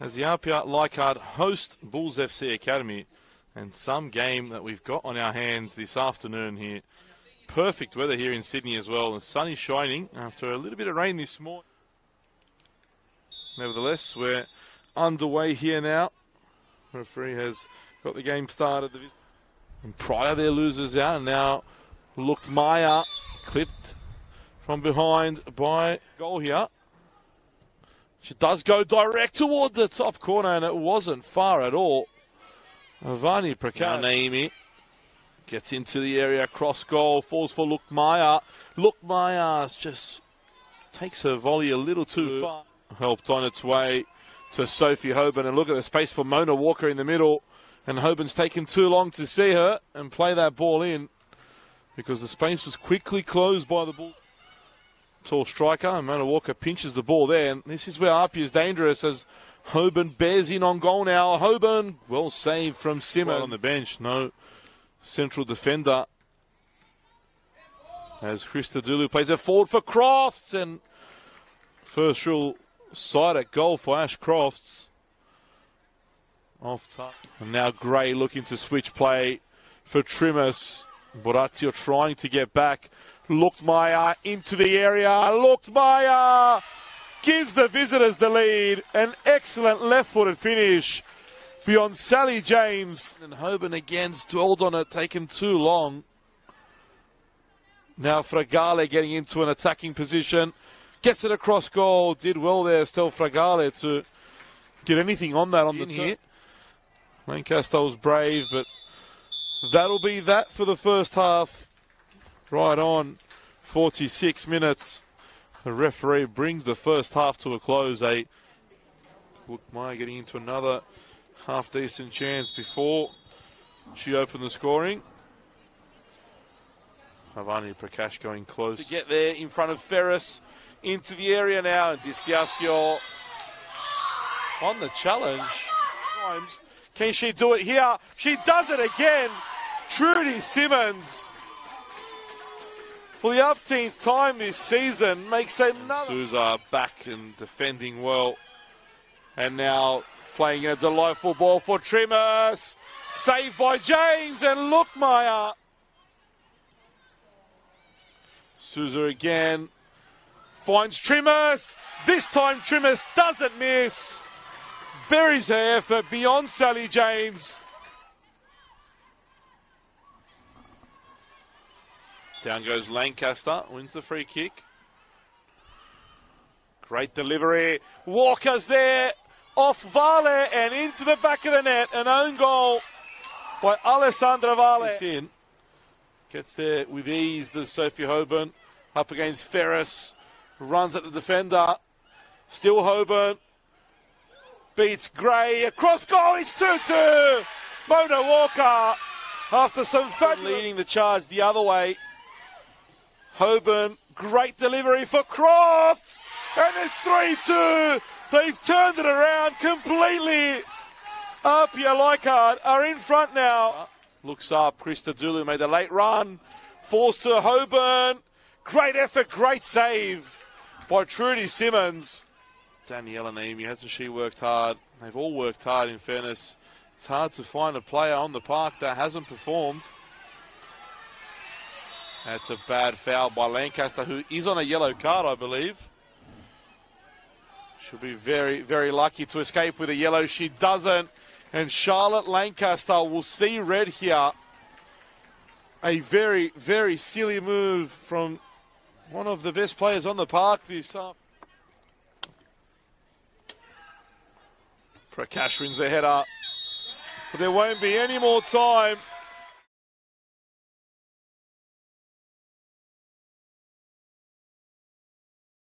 as the APIA Leichhardt host Bulls FC Academy and some game that we've got on our hands this afternoon here. Perfect weather here in Sydney as well. The sun is shining after a little bit of rain this morning. Nevertheless, we're underway here now. Referee has got the game started. And prior their losers out. Now looked Maya clipped from behind by goal here. She does go direct toward the top corner, and it wasn't far at all. Avani Prakash. Naimi gets into the area, cross goal, falls for Lukmaya. Lukmaya just takes her volley a little too far. Helped on its way to Sophie Hoban, and look at the space for Mona Walker in the middle. And Hoban's taken too long to see her and play that ball in because the space was quickly closed by the ball. Tall striker, Mona Walker pinches the ball there. And this is where APIA is dangerous as Hoban bears in on goal now. Hoban, well saved from Simmer on the bench. No central defender. As Krista Dulu plays it forward for Crofts. And first real sight at goal for Ash Crofts. Off top. And now Gray looking to switch play for Trimus. Borazio trying to get back. Looked Maya into the area. Looked Maya gives the visitors the lead. An excellent left footed finish beyond Sally James. And Hoban again dwelled on it, taken too long. Now Fragale getting into an attacking position. Gets it across goal. Did well there, still Fragale to get anything on that on the turn. Lancaster was brave, but that'll be that for the first half. Right on, 46 minutes. The referee brings the first half to a close. Eh? A Look, Maya getting into another half decent chance before she opened the scoring. Avani Prakash going close to get there in front of Ferris into the area now. And Dischiaschio on the challenge. Can she do it here? She does it again. Trudy Simmons for the upteenth time this season makes another. Souza back and defending well. And now playing a delightful ball for Trimmers. Saved by James and Lookmeyer. Souza again finds Trimmers. This time Trimmers doesn't miss. Buries her effort beyond Sally James. Down goes Lancaster, wins the free kick. Great delivery. Walker's there, off Vale and into the back of the net. An own goal by Alessandra Vale. In. Gets there with ease, the Sophie Hoban. Up against Ferris. Runs at the defender. Still Hoban. Beats Gray. Across goal. It's 2 2. Mona Walker. After some fun leading the charge the other way. Hoban, great delivery for Crofts, and it's 3 2. They've turned it around completely. Up, Apia Leichhardt are in front now. Looks up, Krista Dulu made a late run, falls to Hoban. Great effort, great save by Trudy Simmons. Daniela Naimi, hasn't she worked hard? They've all worked hard, in fairness. It's hard to find a player on the park that hasn't performed. That's a bad foul by Lancaster, who is on a yellow card, I believe. She'll be very, very lucky to escape with a yellow. She doesn't. And Charlotte Lancaster will see red here. A very, very silly move from one of the best players on the park this up. Prakash wins the header. But there won't be any more time